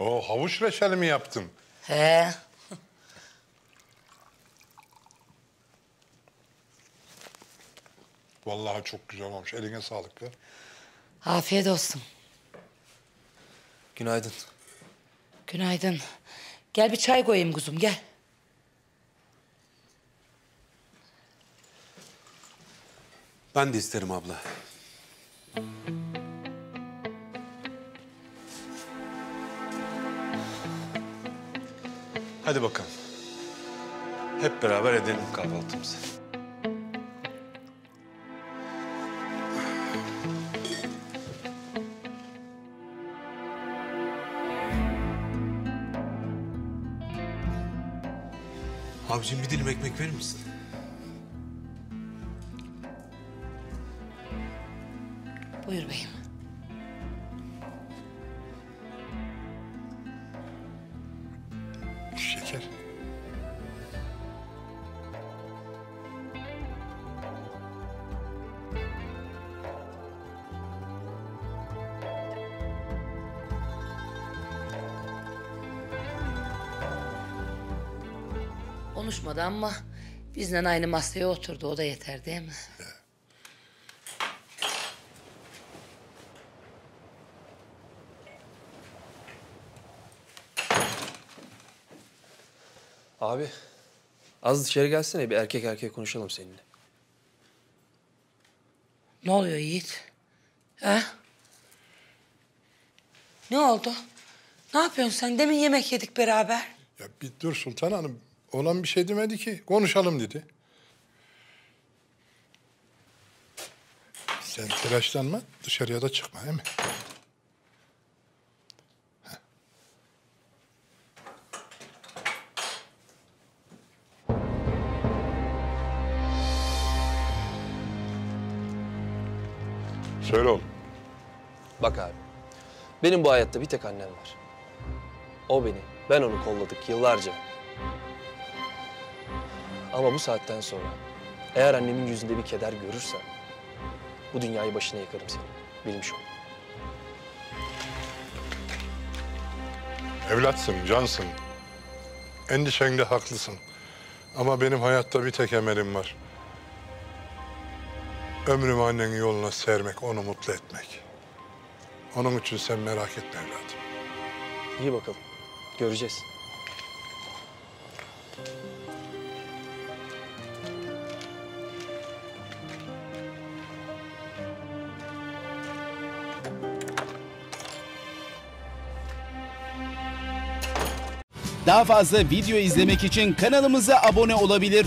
O havuç reçeli mi yaptın? He. Vallahi çok güzel olmuş. Eline sağlık ya. Afiyet olsun. Günaydın. Günaydın. Gel bir çay koyayım kuzum gel. Ben de isterim abla. Hadi bakalım. Hep beraber edelim kahvaltımızı. Abicim bir dilim ekmek verir misin? Buyur beyim. Şeker. Konuşmadı ama bizden aynı masaya oturdu. O da yeter değil mi? Abi az dışarı gelsene bir erkek erkeğe konuşalım seninle. Ne oluyor Yiğit? He? Ne oldu? Ne yapıyorsun sen? Demin yemek yedik beraber. Ya bir dur Sultan Hanım. Olan bir şey demedi ki. Konuşalım dedi. Sen telaşlanma. Dışarıya da çıkma değil mi? Söyle oğlum. Bak abi benim bu hayatta bir tek annem var. O beni, ben onu kolladık yıllarca. Ama bu saatten sonra eğer annemin yüzünde bir keder görürsem bu dünyayı başına yıkarım seni. Bilmiş ol. Evlatsın, cansın. Endişende haklısın. Ama benim hayatta bir tek emelim var. Ömrümü annenin yoluna sermek, onu mutlu etmek. Onun için sen merak etme evladım. İyi bakalım. Göreceğiz. Daha fazla video izlemek için kanalımıza abone olabilir.